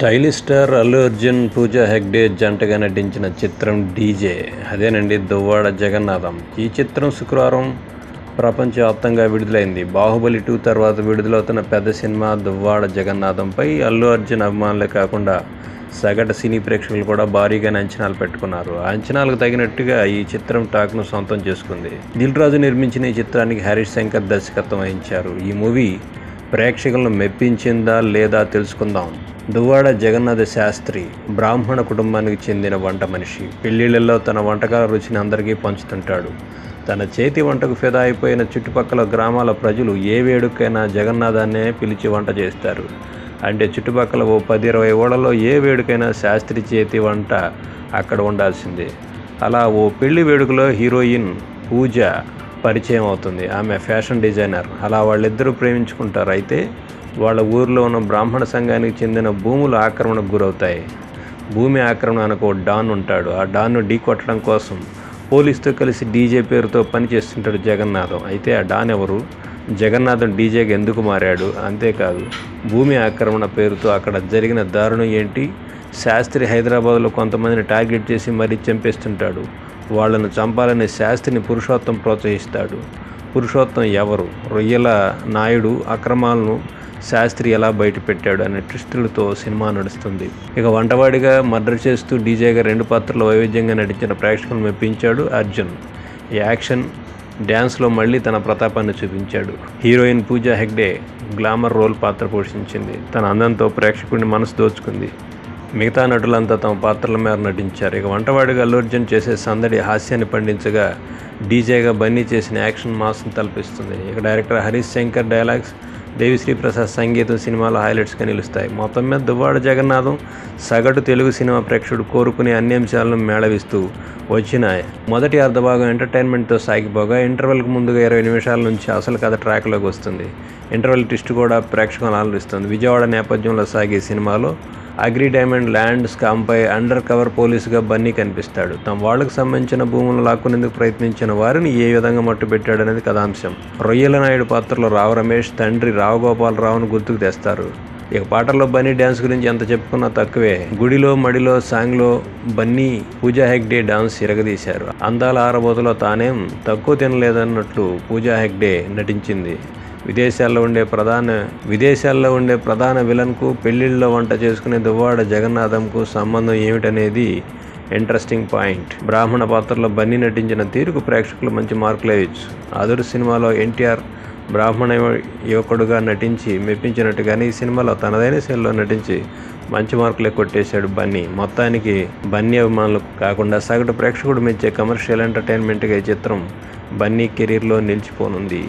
Stylish star Allu Arjun Pooja Hegde జంటగా నటించిన చిత్రం డీజే. అదేనండి దువ్వాడ జగన్నాథం. ఈ చిత్రం శుక్రవారం ప్రపంచవ్యాప్తంగా విడుదలైంది. బాహుబలి టూ తర్వాత విడుదలవుతున్న పెద్ద సినిమా దువ్వాడ జగన్నాథంపై అల్లు అర్జున్ అభిమానులే కాకుండా సగటు సినీ ప్రేక్షకులు కూడా భారీగా అంచనాలు పెట్టుకున్నారు. అంచనాలకు తగినట్టుగా ఈ చిత్రం టాక్ను సొంతం చేసుకుంది. దిల్ రాజు నిర్మించిన ఈ చిత్రానికి హరీష్ శంకర్ దర్శకత్వం వహించారు. ఈ మూవీ ప్రేక్షకులను మెప్పించిందా లేదా తెలుసుకుందాం. దువ్వాడ జగన్నాథ శాస్త్రి బ్రాహ్మణ కుటుంబానికి చెందిన వంట మనిషి. పెళ్ళిళ్ళల్లో తన వంటకాల రుచిని అందరికీ పంచుతుంటాడు. తన చేతి వంటకు ఫిదా అయిపోయిన చుట్టుపక్కల గ్రామాల ప్రజలు ఏ వేడుకైనా జగన్నాథాన్నే పిలిచి వంట చేస్తారు. అంటే చుట్టుపక్కల ఓ పది ఇరవై ఓడల్లో ఏ వేడుకైనా శాస్త్రి చేతి వంట అక్కడ ఉండాల్సిందే. అలా ఓ పెళ్ళి వేడుకలో హీరోయిన్ పూజ పరిచయం అవుతుంది. ఆమె ఫ్యాషన్ డిజైనర్. అలా వాళ్ళిద్దరూ ప్రేమించుకుంటారు. అయితే వాళ్ళ ఊరిలో ఉన్న బ్రాహ్మణ సంఘానికి చెందిన భూములు ఆక్రమణకు గురవుతాయి. భూమి ఆక్రమణ అనుకో డాన్ ఉంటాడు. ఆ డాన్ను ఢీ కొట్టడం కోసం పోలీస్తో కలిసి డీజే పేరుతో పనిచేస్తుంటాడు జగన్నాథం. అయితే ఆ డాన్ ఎవరు? జగన్నాథం డీజేకి ఎందుకు మారాడు? అంతేకాదు భూమి ఆక్రమణ పేరుతో అక్కడ జరిగిన దారుణం ఏంటి? శాస్త్రి హైదరాబాద్లో కొంతమందిని టార్గెట్ చేసి మరీ చంపేస్తుంటాడు. వాళ్ళను చంపాలనే శాస్త్రిని పురుషోత్తం ప్రోత్సహిస్తాడు. పురుషోత్తం ఎవరు? రొయ్యల నాయుడు అక్రమాలను శాస్త్రి ఎలా బయటపెట్టాడు అనే ట్విస్టులతో సినిమా నడుస్తుంది. ఇక వంటవాడిగా మర్డర్ చేస్తూ డీజేగా రెండు పాత్రలు వైవిధ్యంగా నటించిన ప్రేక్షకులను మెప్పించాడు అర్జున్. ఈ యాక్షన్ డ్యాన్స్లో మళ్ళీ తన ప్రతాపాన్ని చూపించాడు. Heroine Pooja Hegde glamour role పాత్ర పోషించింది. తన అందంతో ప్రేక్షకుడిని మనసు దోచుకుంది. మిగతా నటులంతా తమ పాత్రల మీద నటించారు. ఇక వంటవాడిగా అల్లు అర్జున్ చేసే సందడి హాస్యాన్ని పండించగా డీజేగా బన్నీ చేసిన యాక్షన్ మాస్ను తలపిస్తుంది. ఇక డైరెక్టర్ హరీష్ శంకర్ డైలాగ్స్ దేవిశ్రీ ప్రసాద్ సంగీతం సినిమాలో హైలైట్స్గా నిలుస్తాయి. మొత్తం మీద దువ్వాడ జగన్నాథం సగటు తెలుగు సినిమా ప్రేక్షకుడు కోరుకునే అన్ని అంశాలను మేళవిస్తూ వచ్చిన మొదటి అర్ధభాగం ఎంటర్టైన్మెంట్తో సాగిపోగా ఇంటర్వెల్కి ముందుగా ఇరవై నిమిషాల నుంచి అసలు కథ ట్రాక్లోకి వస్తుంది. ఇంటర్వెల్ ట్విస్ట్ కూడా ప్రేక్షకులను ఆలోచిస్తుంది విజయవాడ నేపథ్యంలో సాగే సినిమాలో అగ్రి డైమండ్ ల్యాండ్ స్కామ్పై అండర్ కవర్ పోలీసుగా బన్నీ కనిపిస్తాడు. తమ వాళ్ళకు సంబంధించిన భూములను లాక్కునేందుకు ప్రయత్నించిన వారిని ఏ విధంగా మట్టుపెట్టాడనేది కథాంశం. రొయ్యల నాయుడు పాత్రలో రావు రమేష్ తండ్రి రావుగోపాలరావును గుర్తుకు తెస్తారు. ఇక పాటల్లో బన్నీ డ్యాన్స్ గురించి ఎంత చెప్పుకున్నా తక్కువే. గుడిలో మడిలో సాంగ్లో బన్నీ పూజా హెగ్డే డాన్స్ ఇరగదీశారు. అందాల ఆరబోతలో తానేం తక్కువ తినలేదన్నట్లు పూజా హెగ్డే నటించింది. విదేశాల్లో ఉండే ప్రధాన విదేశాల్లో ఉండే ప్రధాన విలన్కు పెళ్ళిళ్ళలో వంట చేసుకునే దువ్వాడ జగన్నాథంకు సంబంధం ఏమిటనేది ఇంట్రెస్టింగ్ పాయింట్ బ్రాహ్మణ పాత్రలో బన్నీ నటించిన తీరుకు ప్రేక్షకులు మంచి మార్కులు వేయచ్చు ఆదురు సినిమాలో ఎన్టీఆర్ బ్రాహ్మణ యువకుడుగా నటించి మెప్పించినట్టుగానే ఈ సినిమాలో తనదైన శైలిలో నటించి మంచి మార్కులే కొట్టేశాడు బన్నీ. మొత్తానికి బన్నీ అభిమానులు కాకుండా సగటు ప్రేక్షకుడు మెచ్చే కమర్షియల్ ఎంటర్టైన్మెంట్గా ఈ చిత్రం బన్నీ కెరీర్లో నిలిచిపోనుంది.